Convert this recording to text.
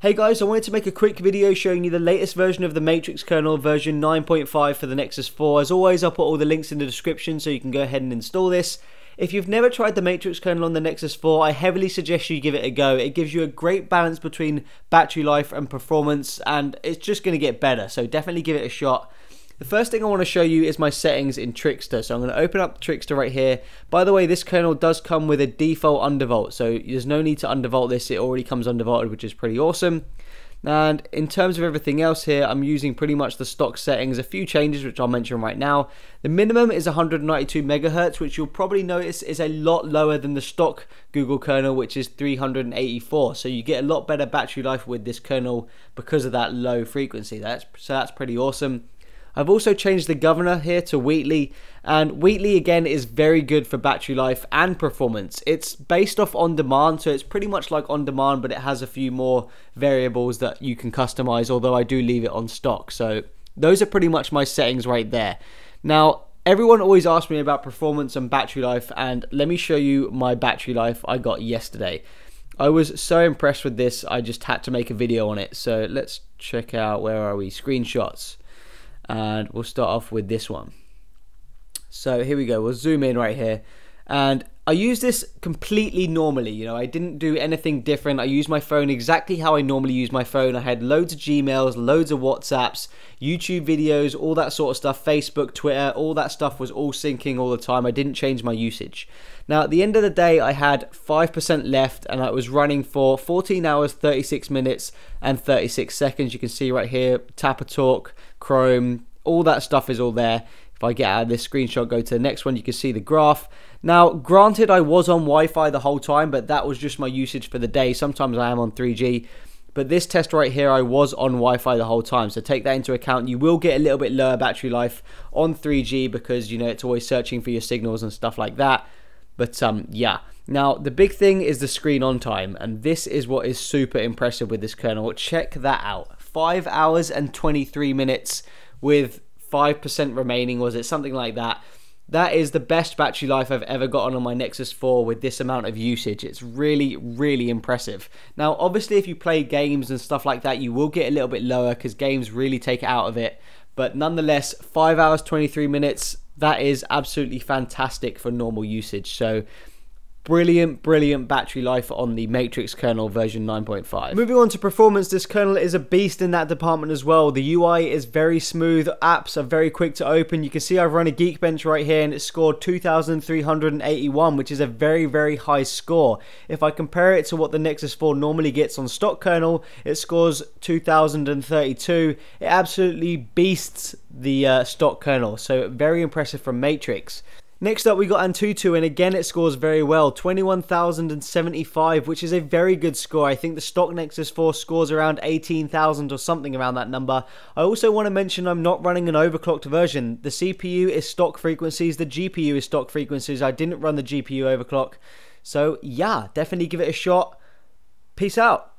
Hey guys, I wanted to make a quick video showing you the latest version of the Matrix kernel, version 9.5 for the Nexus 4. As always, I'll put all the links in the description so you can go ahead and install this. If you've never tried the Matrix kernel on the Nexus 4, I heavily suggest you give it a go. It gives you a great balance between battery life and performance, and it's just going to get better, so definitely give it a shot. The first thing I want to show you is my settings in Trickster. So I'm going to open up Trickster right here. By the way, this kernel does come with a default undervolt, so there's no need to undervolt this. It already comes undervolted, which is pretty awesome. And in terms of everything else here, I'm using pretty much the stock settings, a few changes which I'll mention right now. The minimum is 192 megahertz, which you'll probably notice is a lot lower than the stock Google kernel, which is 384. So you get a lot better battery life with this kernel because of that low frequency. That's so that's pretty awesome. I've also changed the governor here to Wheatley, and Wheatley again is very good for battery life and performance. It's based off on demand, so it's pretty much like on demand, but it has a few more variables that you can customize, although I do leave it on stock. So those are pretty much my settings right there. Now, everyone always asks me about performance and battery life, and let me show you my battery life I got yesterday. I was so impressed with this, I just had to make a video on it. So let's check out, where are we? Screenshots and we'll start off with this one. So here we go, we'll zoom in right here and I use this completely normally, you know, I didn't do anything different. I used my phone exactly how I normally use my phone. I had loads of Gmails, loads of WhatsApps, YouTube videos, all that sort of stuff, Facebook, Twitter, all that stuff was all syncing all the time. I didn't change my usage. Now, at the end of the day, I had 5% left and I was running for 14 hours, 36 minutes, and 36 seconds. You can see right here, Tapatalk, Chrome, all that stuff is all there. If I get out of this screenshot, go to the next one, you can see the graph. Now, granted, I was on Wi-Fi the whole time, but that was just my usage for the day. Sometimes I am on 3G. But this test right here, I was on Wi-Fi the whole time. So take that into account. You will get a little bit lower battery life on 3G because, you know, it's always searching for your signals and stuff like that. But um, yeah. Now, the big thing is the screen on time. And this is what is super impressive with this kernel. Check that out. 5 hours and 23 minutes with 5% remaining, was it? Something like that. That is the best battery life I've ever gotten on my Nexus 4 with this amount of usage. It's really, really impressive. Now, obviously, if you play games and stuff like that, you will get a little bit lower because games really take out of it. But nonetheless, 5 hours, 23 minutes, that is absolutely fantastic for normal usage. So brilliant, brilliant battery life on the Matrix kernel version 9.5. Moving on to performance, this kernel is a beast in that department as well. The UI is very smooth, apps are very quick to open. You can see I've run a Geekbench right here and it scored 2,381, which is a very, very high score. If I compare it to what the Nexus 4 normally gets on stock kernel, it scores 2,032. It absolutely beasts the uh, stock kernel, so very impressive from Matrix. Next up, we got Antutu, and again, it scores very well 21,075, which is a very good score. I think the stock Nexus 4 scores around 18,000 or something around that number. I also want to mention I'm not running an overclocked version. The CPU is stock frequencies, the GPU is stock frequencies. I didn't run the GPU overclock. So, yeah, definitely give it a shot. Peace out.